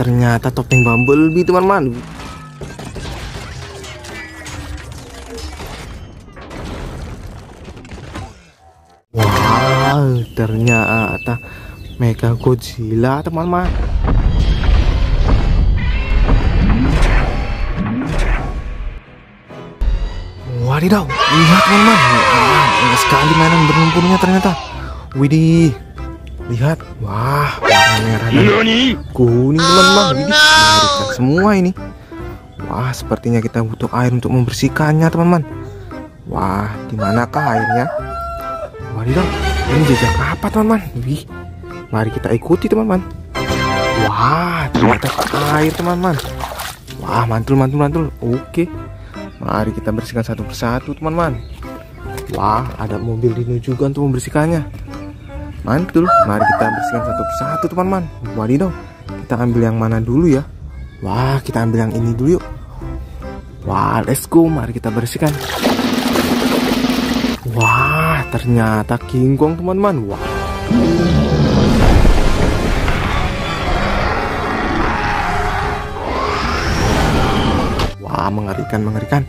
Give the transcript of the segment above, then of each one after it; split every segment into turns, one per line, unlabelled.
ternyata topeng Bumblebee teman-teman. Wow, ternyata Mega Godzilla teman-teman. Wadidaw, lihat teman-teman. Sekali mainan berlumpurnya ternyata. Widih, lihat. Wah, warna merah dan kuning teman-teman. Widih, mengerikan semua ini. Wah, sepertinya kita butuh air untuk membersihkannya teman-teman. Wah, di manakah airnya? Wadidaw, ini jejak apa teman-teman? Wih, mari kita ikuti teman-teman. Wah, ternyata air teman-teman. Wah, mantul, mantul, mantul. Oke. Mari kita bersihkan satu persatu teman-teman Wah ada mobil Dino juga untuk membersihkannya Mantul Mari kita bersihkan satu persatu teman-teman. Wadidaw Kita ambil yang mana dulu ya? Wah kita ambil yang ini dulu yuk. Wah let's go. Mari kita bersihkan. Wah ternyata King Kong teman-teman. Wah. Wah mengerikan mengerikan.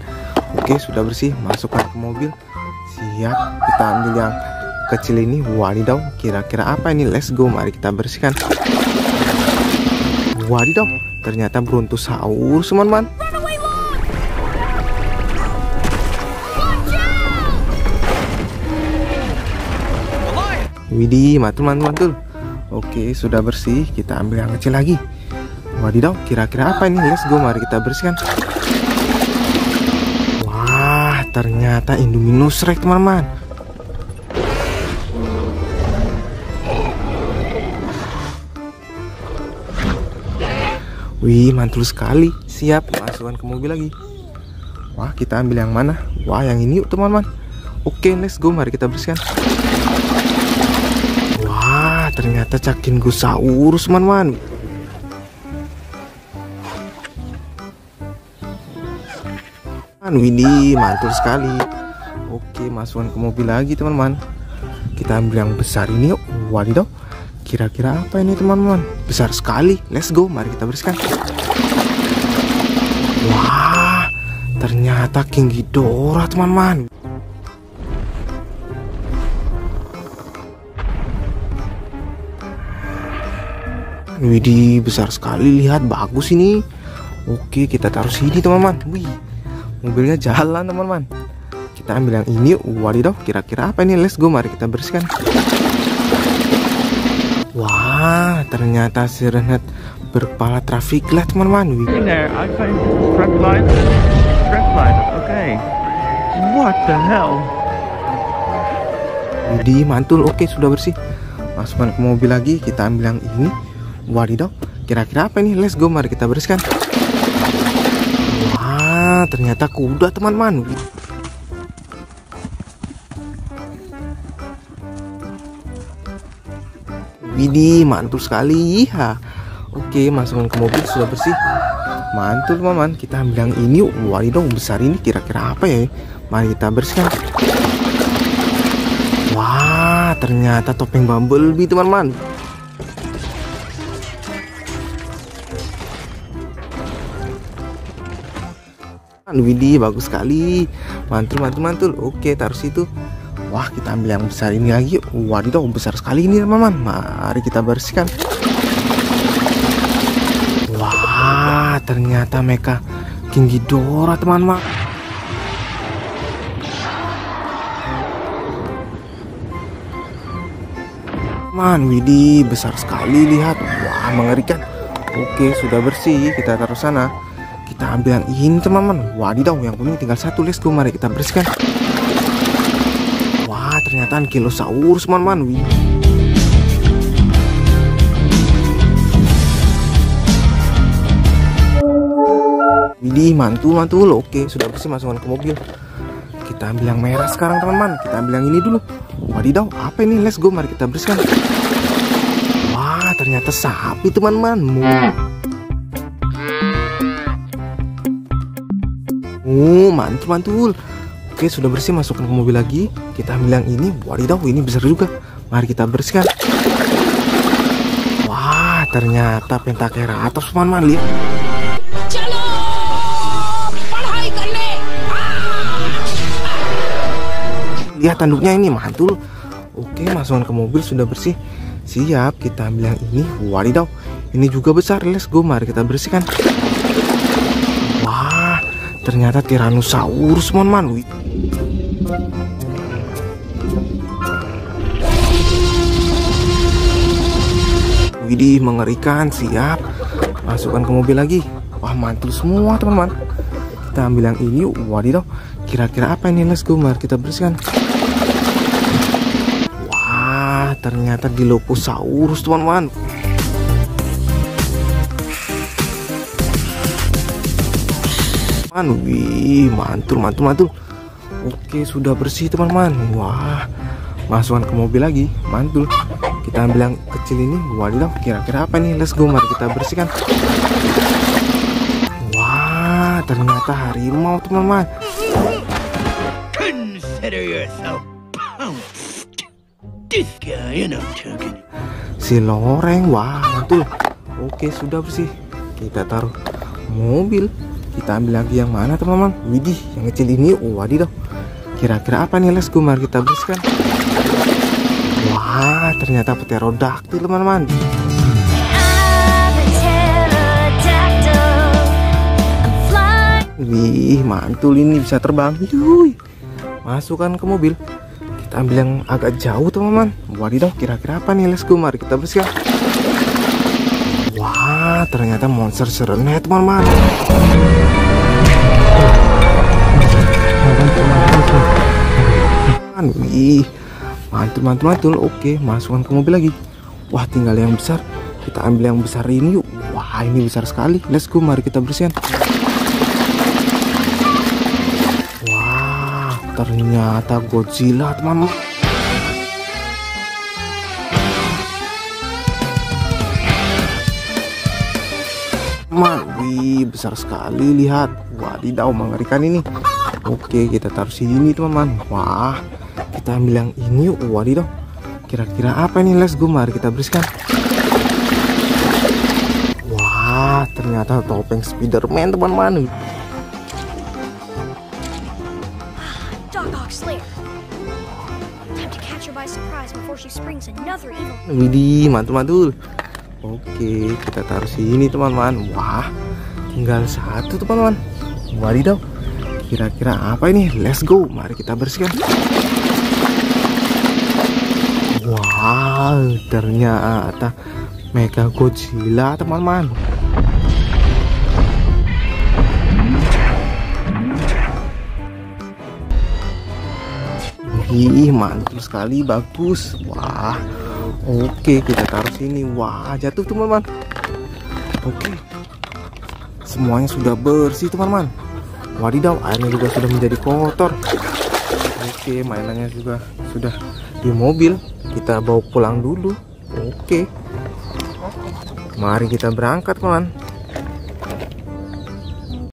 Oke sudah bersih. Masukkan ke mobil. Siap kita ambil yang kecil ini Wadidaw kira-kira apa ini? Let's go mari kita bersihkan. Wadidaw ternyata brontosaurus teman-teman Widih mantul mantul mantul Oke sudah bersih kita ambil yang kecil lagi. Wadidaw kira-kira apa ini? Let's go mari kita bersihkan. Ternyata Indominus Rex teman-teman Wih mantul sekali. Siap masukkan ke mobil lagi. Wah kita ambil yang mana? Wah yang ini yuk teman-teman. Oke let's go. Mari kita bersihkan. Wah ternyata cakin gusaurus teman-teman. Widih mantul sekali. Oke masukkan ke mobil lagi teman-teman. Kita ambil yang besar ini yuk. Wadidaw Kira-kira apa ini teman-teman? Besar sekali. Let's go. Mari kita bersihkan. Wah Ternyata King Ghidorah teman-teman. Widih besar sekali. Lihat bagus ini. Oke kita taruh sini teman-teman. Wih mobilnya jalan teman-teman. Kita ambil yang ini. Wadidaw kira-kira apa ini? Let's go. Mari kita bersihkan wah ternyata sirenet berkepala traffic light. Teman-teman what the hell? Widih mantul. Oke sudah bersih. Masukkan ke mobil lagi kita ambil yang ini. Wadidaw kira-kira apa ini? Let's go mari kita bersihkan. Ternyata kuda teman-teman Widih mantul sekali. Ya Oke masukkan ke mobil sudah bersih. Mantul teman-teman. Kita ambil yang ini Wadidaw besar ini kira-kira apa ya? Mari kita bersihkan. Wah ternyata topeng bumblebee teman-teman. Widih bagus sekali. Mantul mantul mantul. Oke taruh situ wah kita ambil yang besar ini lagi. Wadidaw besar sekali ini teman-teman mari kita bersihkan. Wah ternyata mereka King Ghidorah teman-teman. Man, Widih besar sekali lihat. Wah, mengerikan. Oke, sudah bersih. Kita taruh sana. Kita ambil yang ini teman-teman. Wadidaw yang kuning tinggal satu. Let's go mari kita bersihkan ternyata ankylosaurus teman-teman Widih mantul mantul oke sudah bersih masukkan ke mobil. Kita ambil yang merah sekarang teman-teman. Kita ambil yang ini dulu. Wadidaw apa ini? Let's go mari kita bersihkan. Wah ternyata sapi teman-teman. Oh mantul mantul Oke sudah bersih masukkan ke mobil lagi Kita ambil yang ini Wadidaw ini besar juga Mari kita bersihkan Wah ternyata pentakeratos teman-teman lihat. Lihat tanduknya ini mantul. Oke, masukkan ke mobil sudah bersih. Siap, kita ambil yang ini. Wadidaw, ini juga besar. Let's go, mari kita bersihkan. Wah, ternyata Tyrannosaurus, teman-teman. Widih, mengerikan. Siap. Masukkan ke mobil lagi. Wah, mantul semua, teman-teman. Kita ambil yang ini. Wadidaw. Kira-kira apa ini? Let's go, mari kita bersihkan. Wah, ternyata Dilophosaurus, teman-teman. Wih, mantul, mantul, mantul. Oke, sudah bersih, teman-teman. Wah, masukkan ke mobil lagi. Mantul. Kita ambil yang kecil ini. Wadidaw kira-kira apa nih? Let's go mari kita bersihkan. Wah ternyata harimau teman-teman. Si loreng wah mantul. Oke sudah bersih. Kita taruh mobil. Kita ambil lagi yang mana teman-teman? Widih yang kecil ini. Oh, wadidaw kira-kira apa nih let's go mari kita bersihkan Wah, ternyata pterodaktil, teman-teman. Wih, mantul ini bisa terbang. Yuy. Masukkan ke mobil. Kita ambil yang agak jauh, teman-teman. Wadidaw, kira-kira apa nih? Let's go, mari kita bersihkan. Wah, ternyata monster serenet, teman-teman. Wih, mantul mantul mantul. Oke masukkan ke mobil lagi. Wah tinggal yang besar. Kita ambil yang besar ini yuk. Wah ini besar sekali. Let's go mari kita bersihkan wah ternyata Godzilla teman-teman. Teman wih besar sekali. Lihat. Wadidaw mengerikan ini. Oke kita taruh sini teman-teman. Wah kita ambil yang ini yuk wadidaw kira-kira apa ini let's go mari kita bersihkan wah ternyata topeng Spiderman teman-teman. Widih mantul-mantul. Oke kita taruh sini teman-teman. Wah tinggal satu teman-teman. Wadidaw Kira-kira apa ini? Let's go. Mari kita bersihkan Wow, ternyata Mega Godzilla, teman-teman. Ih, mantul sekali, bagus. Wah, oke kita taruh sini. Wah, jatuh teman-teman. Oke, semuanya sudah bersih teman-teman. Wadidaw, airnya juga sudah menjadi kotor. Oke, mainannya juga sudah di mobil. Kita bawa pulang dulu. Oke. Mari kita berangkat kawan